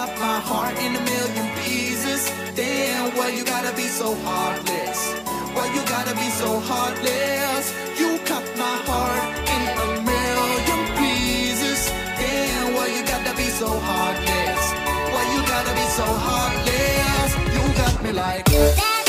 cut my heart in a million pieces. Damn, why you gotta be so heartless? Why you gotta be so heartless? You cut my heart in a million pieces. Damn, why you gotta be so heartless? Why you gotta be so heartless? You got me like.